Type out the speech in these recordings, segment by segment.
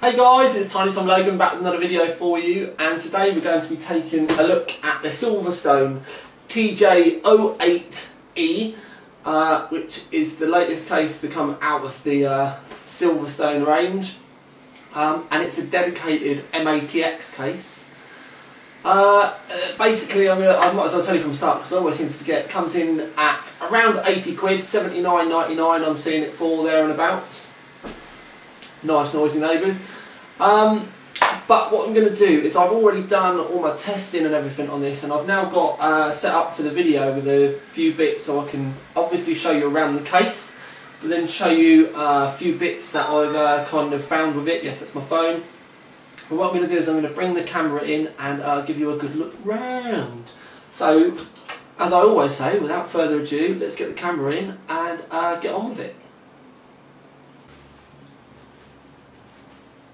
Hey guys, it's Tiny Tom Logan back with another video for you and today we're going to be taking a look at the Silverstone TJ08E uh, which is the latest case to come out of the uh, Silverstone range um, and it's a dedicated MATX case. Uh, basically, I'm gonna, I might as well tell you from the start because I always seem to forget. Comes in at around 80 quid, 79.99. I'm seeing it for there and abouts nice noisy neighbours. Um, but what I'm going to do is I've already done all my testing and everything on this and I've now got uh, set up for the video with a few bits so I can obviously show you around the case but then show you uh, a few bits that I've uh, kind of found with it. Yes, that's my phone. But what I'm going to do is I'm going to bring the camera in and uh, give you a good look round. So, as I always say, without further ado, let's get the camera in and uh, get on with it.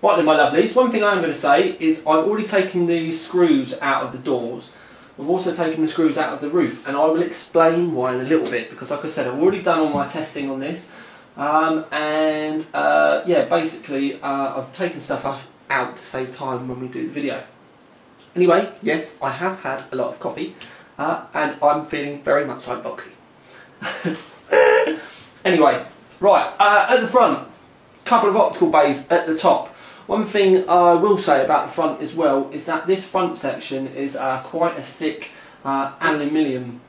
Right then my lovelies, one thing I am going to say is I've already taken the screws out of the doors. I've also taken the screws out of the roof and I will explain why in a little bit because like I said I've already done all my testing on this um, and uh, yeah basically uh, I've taken stuff out to save time when we do the video. Anyway, yes I have had a lot of coffee uh, and I'm feeling very much like Boxy. anyway, right, uh, at the front, couple of optical bays at the top. One thing I will say about the front as well is that this front section is uh, quite a thick uh, aluminium,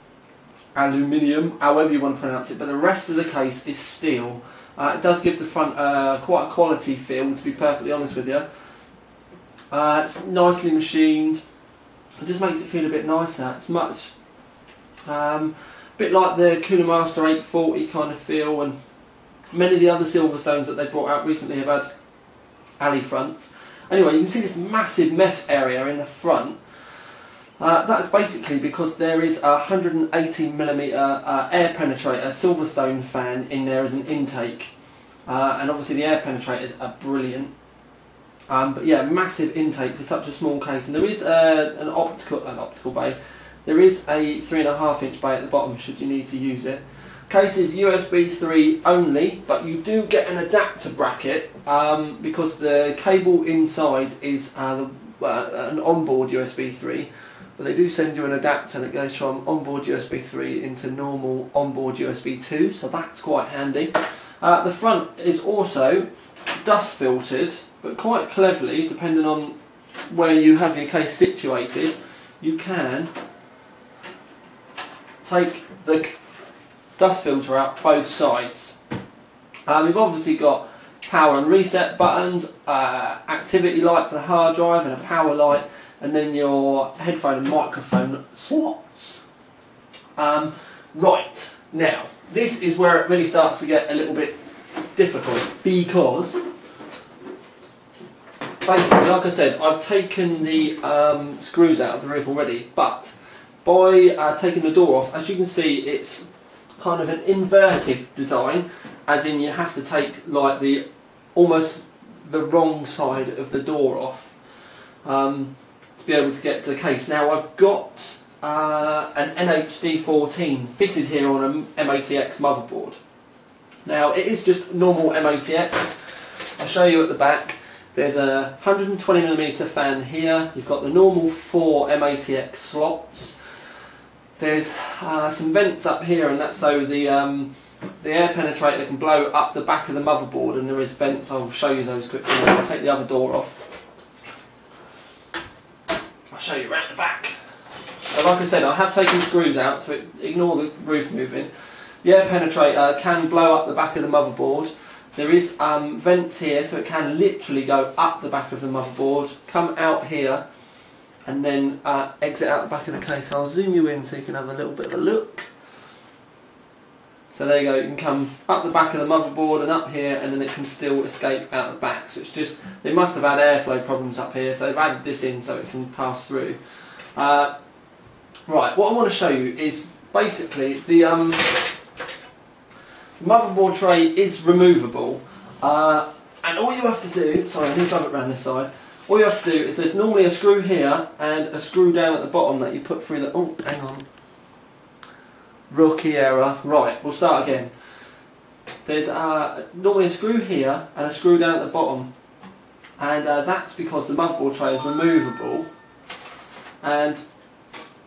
aluminium, however you want to pronounce it, but the rest of the case is steel. Uh, it does give the front uh, quite a quality feel, to be perfectly honest with you. Uh, it's nicely machined. It just makes it feel a bit nicer. It's much, um, a bit like the Cooler Master 840 kind of feel, and many of the other Silverstones that they brought out recently have had alley front. Anyway, you can see this massive mesh area in the front. Uh, that's basically because there is a 180mm uh, air penetrator Silverstone fan in there as an intake. Uh, and obviously the air penetrators are brilliant. Um, but yeah, massive intake for such a small case. And there is uh, an optical an optical bay. There is a three and a half inch bay at the bottom should you need to use it. Case is USB 3 only, but you do get an adapter bracket um, because the cable inside is uh, uh, an onboard USB 3, but they do send you an adapter that goes from onboard USB 3 into normal onboard USB 2, so that's quite handy. Uh, the front is also dust filtered, but quite cleverly, depending on where you have your case situated, you can take the dust filter out both sides. Um, we've obviously got power and reset buttons, uh, activity light for the hard drive and a power light, and then your headphone and microphone slots. Um, right, now, this is where it really starts to get a little bit difficult because basically, like I said, I've taken the um, screws out of the roof already, but by uh, taking the door off, as you can see, it's kind of an inverted design, as in you have to take like the almost the wrong side of the door off um, to be able to get to the case. Now I've got uh, an NH-D14 fitted here on an MATX motherboard. Now it is just normal MATX. I'll show you at the back. There's a 120mm fan here. You've got the normal four MATX slots. There's uh, some vents up here and that's so the, um, the air penetrator can blow up the back of the motherboard and there is vents, I'll show you those quickly. I'll take the other door off. I'll show you around the back. So like I said, I have taken screws out, so ignore the roof moving. The air penetrator can blow up the back of the motherboard. There is um, vents here, so it can literally go up the back of the motherboard, come out here, and then uh, exit out the back of the case. I'll zoom you in so you can have a little bit of a look. So there you go, you can come up the back of the motherboard and up here and then it can still escape out the back. So it's just, they must have had airflow problems up here so they've added this in so it can pass through. Uh, right, what I want to show you is basically the um, motherboard tray is removable uh, and all you have to do, sorry I need to have it around this side, all you have to do is there's normally a screw here and a screw down at the bottom that you put through the, oh hang on, rookie error, right we'll start again. There's uh, normally a screw here and a screw down at the bottom. And uh, that's because the motherboard tray is removable. And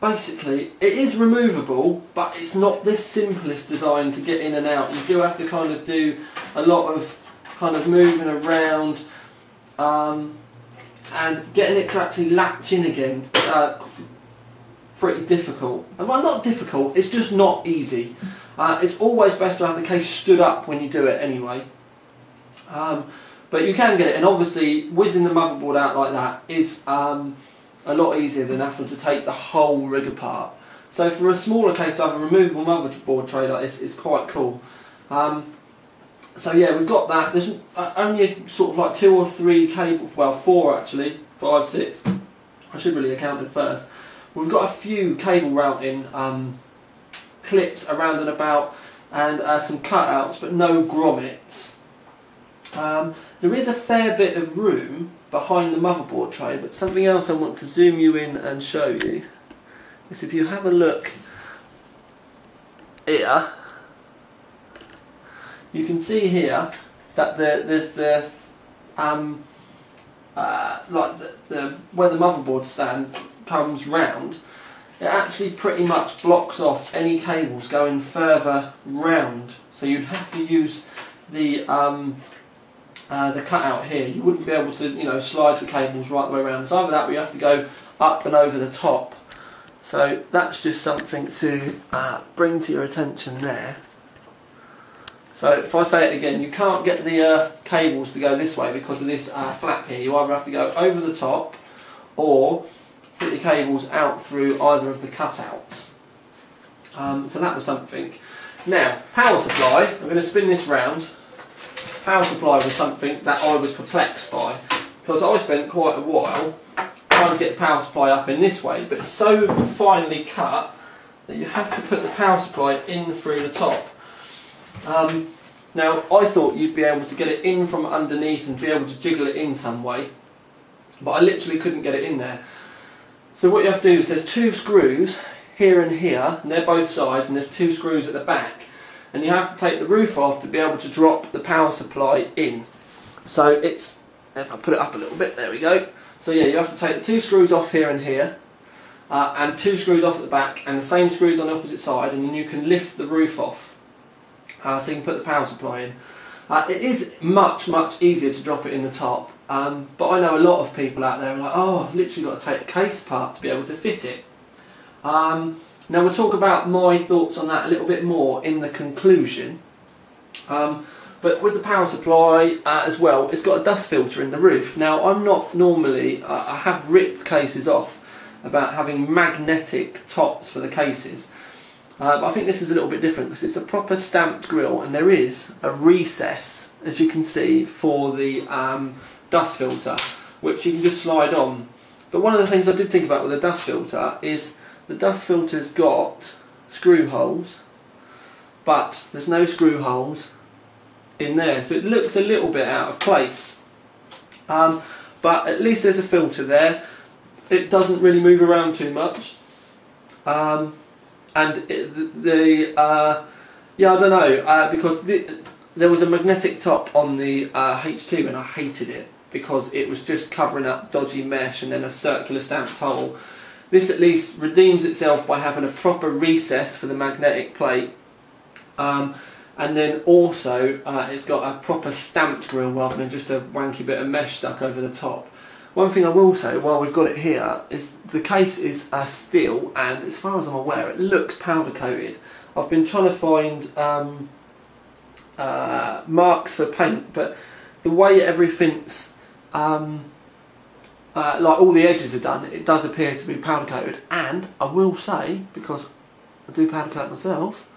basically it is removable but it's not this simplest design to get in and out. You do have to kind of do a lot of kind of moving around. Um, and getting it to actually latch in again uh, pretty difficult and well not difficult it's just not easy uh, it's always best to have the case stood up when you do it anyway um, but you can get it and obviously whizzing the motherboard out like that is um, a lot easier than having to take the whole rig apart. So for a smaller case to have a removable motherboard tray like this is quite cool. Um, so yeah, we've got that. There's only sort of like two or three cable, well four actually, five, six. I should really have counted first. We've got a few cable routing um, clips around and about and uh, some cutouts, but no grommets. Um, there is a fair bit of room behind the motherboard tray, but something else I want to zoom you in and show you is if you have a look here, you can see here that the, there's the um, uh, like the, the where the motherboard stand comes round, it actually pretty much blocks off any cables going further round. So you'd have to use the um, uh, the cutout here, you wouldn't be able to, you know, slide the cables right the way around. so either that we have to go up and over the top. So that's just something to uh, bring to your attention there. So if I say it again, you can't get the uh, cables to go this way because of this uh, flap here. You either have to go over the top or put your cables out through either of the cutouts. Um, so that was something. Now, power supply, I'm going to spin this round power supply was something that I was perplexed by because I spent quite a while trying to get the power supply up in this way but it's so finely cut that you have to put the power supply in through the top. Um, now I thought you'd be able to get it in from underneath and be able to jiggle it in some way but I literally couldn't get it in there. So what you have to do is there's two screws here and here and they're both sides and there's two screws at the back and you have to take the roof off to be able to drop the power supply in. So it's, if I put it up a little bit, there we go. So yeah, you have to take the two screws off here and here, uh, and two screws off at the back, and the same screws on the opposite side, and then you can lift the roof off. Uh, so you can put the power supply in. Uh, it is much, much easier to drop it in the top, um, but I know a lot of people out there are like, oh, I've literally got to take the case apart to be able to fit it. Um, now we'll talk about my thoughts on that a little bit more in the conclusion. Um, but with the power supply uh, as well, it's got a dust filter in the roof. Now I'm not normally, uh, I have ripped cases off about having magnetic tops for the cases. Uh, I think this is a little bit different because it's a proper stamped grill and there is a recess, as you can see, for the um, dust filter, which you can just slide on. But one of the things I did think about with the dust filter is the dust filter's got screw holes, but there's no screw holes in there, so it looks a little bit out of place. Um, but at least there's a filter there. It doesn't really move around too much. Um, and it, the, uh, yeah, I don't know, uh, because the, there was a magnetic top on the uh, H2 and I hated it because it was just covering up dodgy mesh and then a circular stamped hole this at least redeems itself by having a proper recess for the magnetic plate. Um, and then also uh, it's got a proper stamped grill rather than just a wanky bit of mesh stuck over the top. One thing I will say while we've got it here is the case is uh, steel and as far as I'm aware it looks powder coated. I've been trying to find um, uh, marks for paint but the way everything's um, uh, like all the edges are done, it does appear to be powder coated. And I will say, because I do powder coat myself,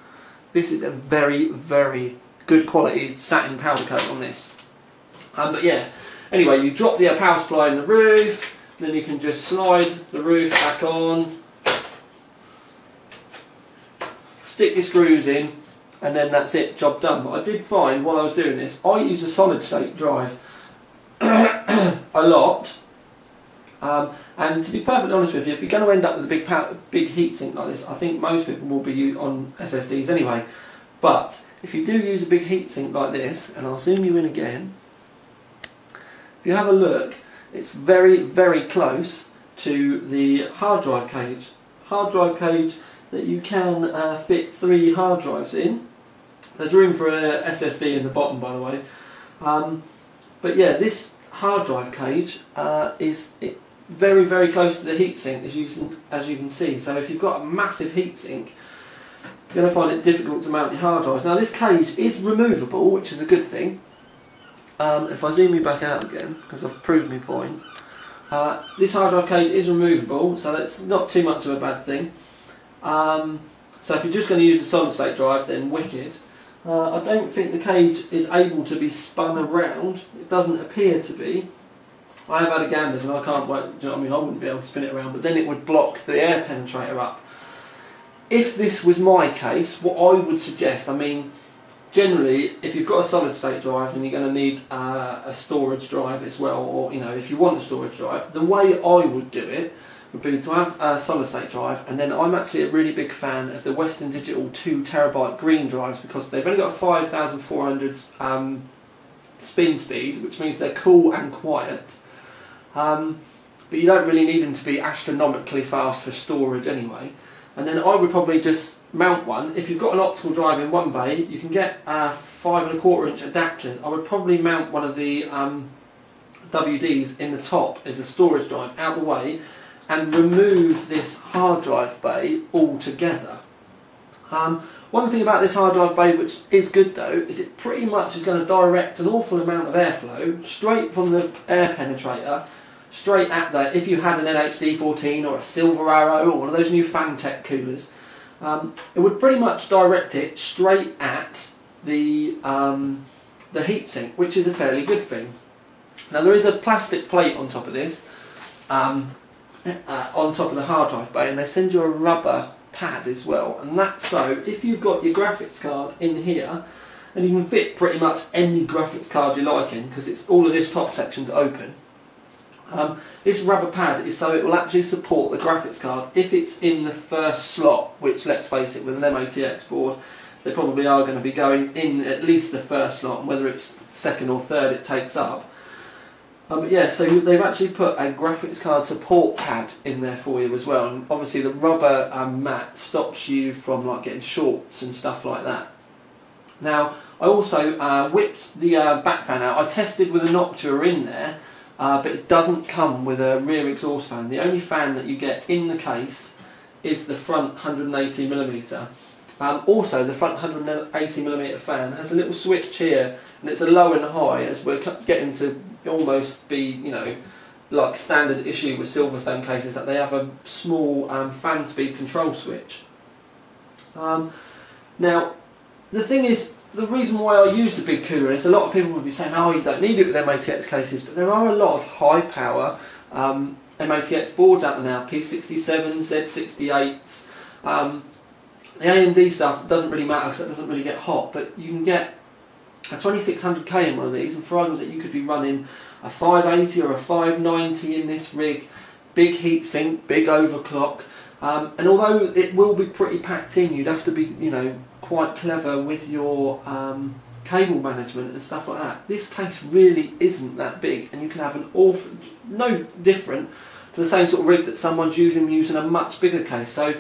this is a very, very good quality satin powder coat on this. Um, but yeah, anyway, you drop the power supply in the roof, then you can just slide the roof back on, stick your screws in, and then that's it, job done. But I did find while I was doing this, I use a solid state drive a lot um, and to be perfectly honest with you, if you're going to end up with a big big heatsink like this, I think most people will be on SSDs anyway. But if you do use a big heatsink like this, and I'll zoom you in again, if you have a look, it's very, very close to the hard drive cage. Hard drive cage that you can uh, fit three hard drives in. There's room for a SSD in the bottom, by the way. Um, but yeah, this hard drive cage uh, is very, very close to the heatsink, as you can, as you can see. So if you've got a massive heatsink, you're going to find it difficult to mount your hard drives. Now this cage is removable, which is a good thing. Um, if I zoom you back out again, because I've proved my point, uh, this hard drive cage is removable, so that's not too much of a bad thing. Um, so if you're just going to use a solid state drive, then wicked. Uh, I don't think the cage is able to be spun around. It doesn't appear to be. I have had a ganders and I can't wait, you know what I mean? I wouldn't be able to spin it around, but then it would block the air penetrator up. If this was my case, what I would suggest, I mean, generally, if you've got a solid state drive, then you're going to need uh, a storage drive as well, or you know, if you want a storage drive, the way I would do it would be to have a solid state drive, and then I'm actually a really big fan of the Western Digital 2 terabyte green drives because they've only got a 5,400 um, spin speed, which means they're cool and quiet. Um, but you don't really need them to be astronomically fast for storage anyway. And then I would probably just mount one. If you've got an optical drive in one bay, you can get five and a quarter inch adapters. I would probably mount one of the um, WDs in the top as a storage drive out of the way and remove this hard drive bay altogether. Um, one thing about this hard drive bay which is good though is it pretty much is going to direct an awful amount of airflow straight from the air penetrator straight at there if you had an NH-D14 or a Silver Arrow or one of those new Phanteks coolers um, it would pretty much direct it straight at the, um, the heatsink, which is a fairly good thing. Now there is a plastic plate on top of this, um, uh, on top of the hard drive bay, and they send you a rubber pad as well. And that's so if you've got your graphics card in here, and you can fit pretty much any graphics card you like in, because it's all of this top section section's open. Um, this rubber pad is so it will actually support the graphics card if it's in the first slot, which let's face it, with an MATX board, they probably are going to be going in at least the first slot, whether it's second or third it takes up. Um, but yeah, so they've actually put a graphics card support pad in there for you as well, and obviously the rubber um, mat stops you from like getting shorts and stuff like that. Now, I also uh, whipped the uh, back fan out. I tested with a Noctua in there, uh, but it doesn't come with a rear exhaust fan. The only fan that you get in the case is the front 180mm. Um, also, the front 180mm fan has a little switch here, and it's a low and high as we're getting to almost be, you know, like standard issue with Silverstone cases that they have a small um, fan speed control switch. Um, now, the thing is, the reason why I use the big cooler is a lot of people would be saying, oh, you don't need it with MATX cases, but there are a lot of high power um, MATX boards out there now, P67, Z68s. Um, the AMD stuff doesn't really matter because it doesn't really get hot, but you can get a 2600K in one of these, and for arguments that you could be running a 580 or a 590 in this rig, big heatsink, big overclock, um, and although it will be pretty packed in, you'd have to be, you know, quite clever with your um, cable management and stuff like that. This case really isn't that big, and you can have an awful, no different to the same sort of rig that someone's using using a much bigger case. So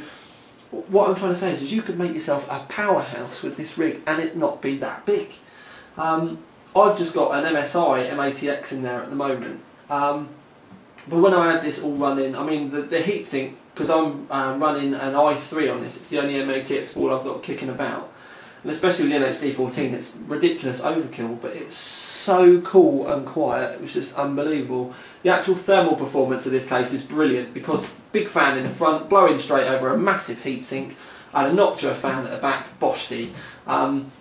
what I'm trying to say is, is you could make yourself a powerhouse with this rig and it not be that big. Um, I've just got an MSI MATX in there at the moment. Um, but when I had this all running, I mean the, the heatsink because I'm um, running an i3 on this, it's the only MATX board I've got kicking about. And especially with the NH-D14, it's ridiculous overkill, but it was so cool and quiet, it was just unbelievable. The actual thermal performance of this case is brilliant because big fan in the front, blowing straight over a massive heatsink, and a Noctua fan at the back, Boschty. Um,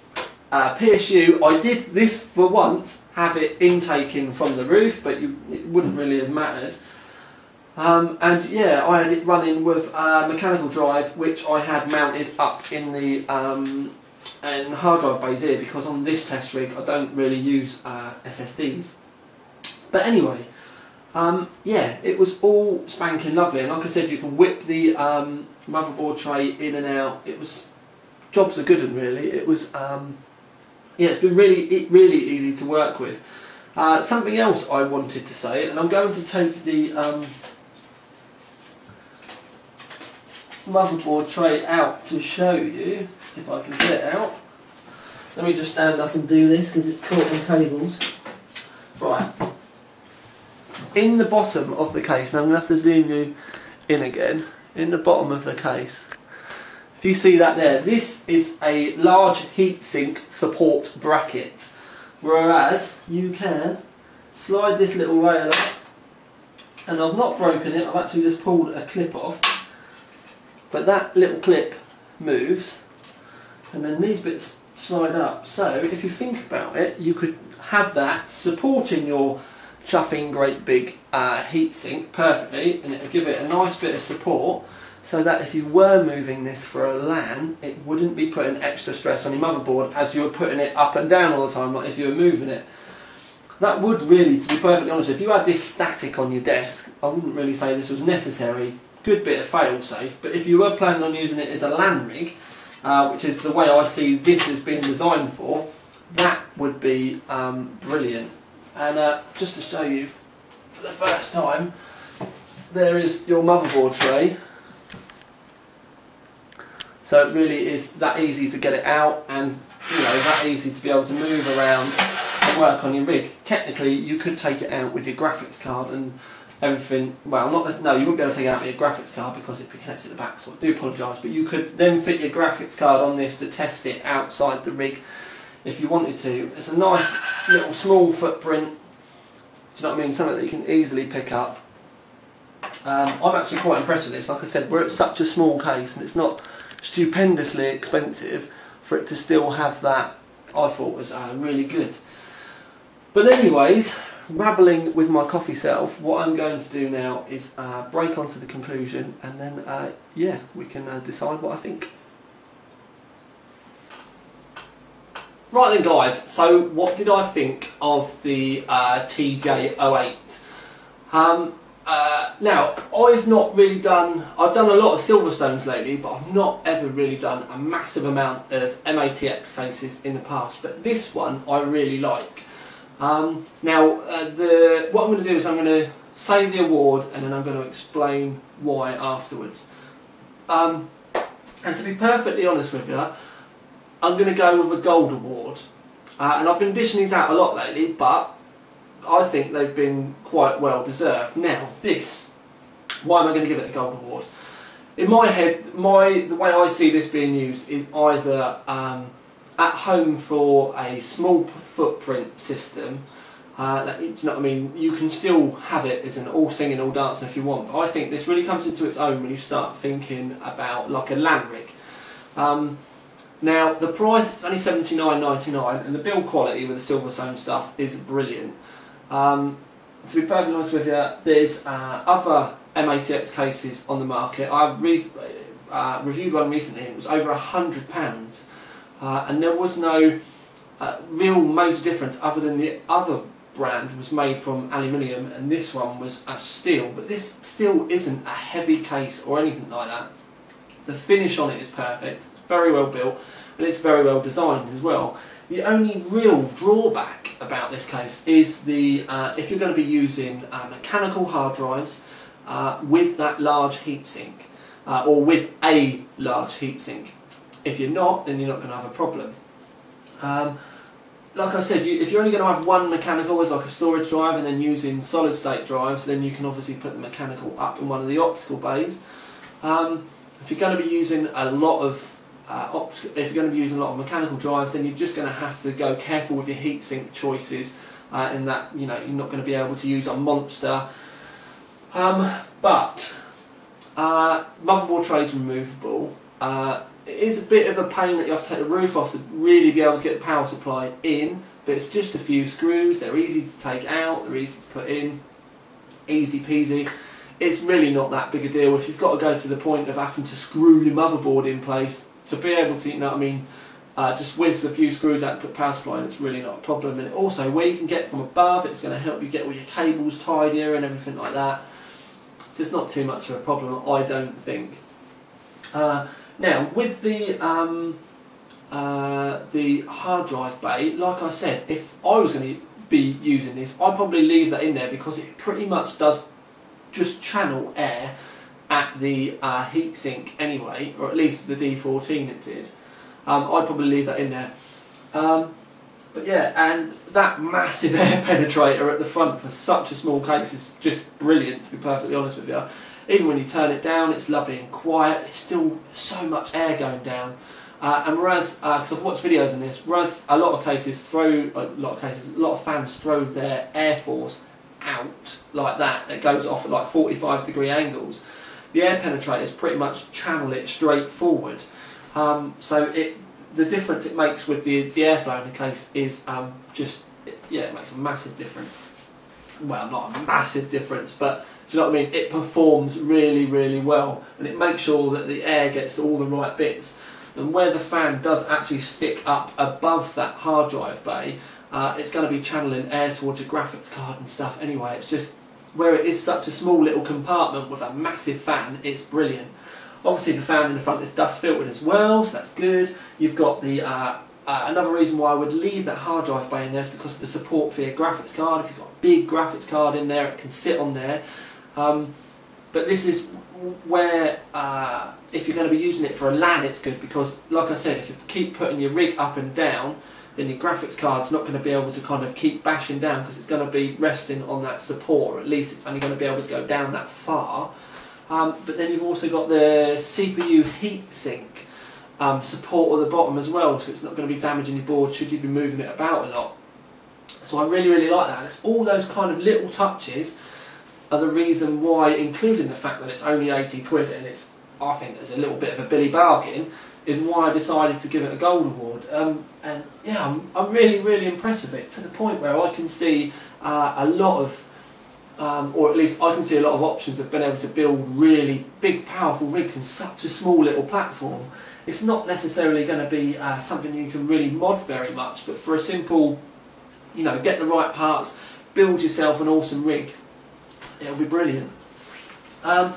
uh, PSU, I did this for once, have it intaking from the roof, but you, it wouldn't really have mattered. Um, and yeah, I had it running with a mechanical drive, which I had mounted up in the um, in the hard drive bays here because on this test rig I don't really use uh, SSDs. But anyway, um, yeah, it was all spanking lovely, and like I said, you can whip the um, motherboard tray in and out. It was jobs are good and really. It was um, yeah, it's been really really easy to work with. Uh, something else I wanted to say, and I'm going to take the um, motherboard tray out to show you, if I can get it out. Let me just stand up and do this because it's caught on cables. Right. In the bottom of the case, now I'm going to have to zoom you in again, in the bottom of the case, if you see that there, this is a large heatsink support bracket. Whereas you can slide this little rail up, and I've not broken it, I've actually just pulled a clip off, but that little clip moves, and then these bits slide up. So if you think about it, you could have that supporting your chuffing great big uh, heatsink perfectly, and it would give it a nice bit of support so that if you were moving this for a LAN, it wouldn't be putting extra stress on your motherboard as you were putting it up and down all the time, like if you were moving it. That would really, to be perfectly honest, if you had this static on your desk, I wouldn't really say this was necessary. Good bit of fail safe, but if you were planning on using it as a LAN rig, uh, which is the way I see this as being designed for, that would be um, brilliant. And uh, just to show you for the first time, there is your motherboard tray so it really is that easy to get it out and you know that easy to be able to move around and work on your rig. Technically, you could take it out with your graphics card and everything. Well, not no, you wouldn't be able to take it out your graphics card because it would be connected to the back. So I do apologise, but you could then fit your graphics card on this to test it outside the rig if you wanted to. It's a nice little small footprint. Do you know what I mean? Something that you can easily pick up. Um, I'm actually quite impressed with this. Like I said, we're at such a small case and it's not stupendously expensive for it to still have that I thought was uh, really good. But anyways, rabbling with my coffee self, what I'm going to do now is uh, break onto the conclusion and then uh, yeah, we can uh, decide what I think. Right then guys, so what did I think of the uh, TJ08? Um, uh, now, I've not really done, I've done a lot of Silverstones lately, but I've not ever really done a massive amount of MATX cases in the past, but this one I really like. Um, now, uh, the, what I'm going to do is I'm going to say the award and then I'm going to explain why afterwards. Um, and to be perfectly honest with you, I'm going to go with a gold award. Uh, and I've been dishing these out a lot lately, but I think they've been quite well deserved. Now, this, why am I going to give it a gold award? In my head, my the way I see this being used is either um, at home for a small footprint system. Uh, that, you know what I mean? You can still have it as an all singing, all dancing if you want. But I think this really comes into its own when you start thinking about like a LAN rig. Um, now the price is only seventy nine ninety nine, and the build quality with the Silverstone stuff is brilliant. Um, to be perfectly honest with you, there's uh, other MATX cases on the market. I re uh, reviewed one recently, it was over a hundred pounds, uh, and there was no uh, real major difference other than the other brand was made from aluminium and this one was a steel, but this still isn't a heavy case or anything like that. The finish on it is perfect, it's very well built, and it's very well designed as well. The only real drawback about this case is the uh, if you're going to be using uh, mechanical hard drives uh, with that large heatsink uh, or with a large heatsink. If you're not, then you're not going to have a problem. Um, like I said, you, if you're only going to have one mechanical as like a storage drive and then using solid state drives, then you can obviously put the mechanical up in one of the optical bays. Um, if you're going to be using a lot of uh, if you're going to be using a lot of mechanical drives, then you're just going to have to go careful with your heatsink choices. Uh, in that you know you're not going to be able to use a monster. Um, but uh, motherboard trays removable. Uh, it is a bit of a pain that you have to take the roof off to really be able to get the power supply in. But it's just a few screws. They're easy to take out. They're easy to put in. Easy peasy it's really not that big a deal. If you've got to go to the point of having to screw your motherboard in place, to be able to, you know what I mean, uh, just whiz a few screws out and put power supply in, it's really not a problem. And also, where you can get from above, it's going to help you get all your cables tidier and everything like that. So it's not too much of a problem, I don't think. Uh, now, with the um, uh, the hard drive bay, like I said, if I was going to be using this. I'd probably leave that in there because it pretty much does just channel air at the uh, heatsink anyway, or at least the D14 it did. Um, I'd probably leave that in there. Um, but yeah, and that massive air penetrator at the front for such a small case is just brilliant, to be perfectly honest with you. Even when you turn it down, it's lovely and quiet. There's still so much air going down. Uh, and whereas, because uh, I've watched videos on this, whereas a lot of cases throw, a lot of cases, a lot of fans throw their air force out like that, it goes off at like 45 degree angles. The air penetrators pretty much channel it straight forward. Um, so it, the difference it makes with the, the airflow in the case is um, just, yeah, it makes a massive difference. Well, not a massive difference, but do you know what I mean? It performs really, really well, and it makes sure that the air gets to all the right bits. And where the fan does actually stick up above that hard drive bay, uh, it's going to be channeling air towards your graphics card and stuff anyway. It's just where it is such a small little compartment with a massive fan, it's brilliant. Obviously the fan in the front is dust filtered as well, so that's good. You've got the uh, uh, another reason why I would leave that hard drive bay in there is because of the support for your graphics card. If you've got a big graphics card in there, it can sit on there. Um, but this is where, uh, if you're going to be using it for a LAN, it's good because, like I said, if you keep putting your rig up and down, then your graphics card's not going to be able to kind of keep bashing down because it's going to be resting on that support, or at least it's only going to be able to go down that far. Um, but then you've also got the CPU heatsink um, support at the bottom as well, so it's not going to be damaging your board should you be moving it about a lot. So I really, really like that. It's all those kind of little touches are the reason why, including the fact that it's only 80 quid and it's, I think, there's a little bit of a billy bargain, is why I decided to give it a gold award. Um, and yeah, I'm, I'm really, really impressed with it to the point where I can see uh, a lot of, um, or at least I can see a lot of options of being able to build really big, powerful rigs in such a small little platform. It's not necessarily going to be uh, something you can really mod very much, but for a simple, you know, get the right parts, build yourself an awesome rig, it'll be brilliant. Um,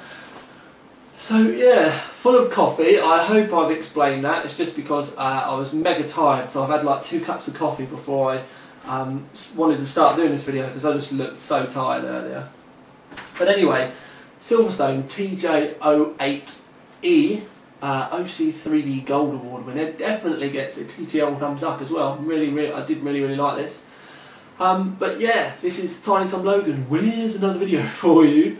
so yeah, full of coffee. I hope I've explained that. It's just because uh, I was mega tired, so I've had like two cups of coffee before I um, wanted to start doing this video because I just looked so tired earlier. But anyway, Silverstone TJ08E uh, OC3D Gold Award winner. Definitely gets a TTL thumbs up as well. Really, really, I did really, really like this. Um, but yeah, this is Tiny Tom Logan with another video for you.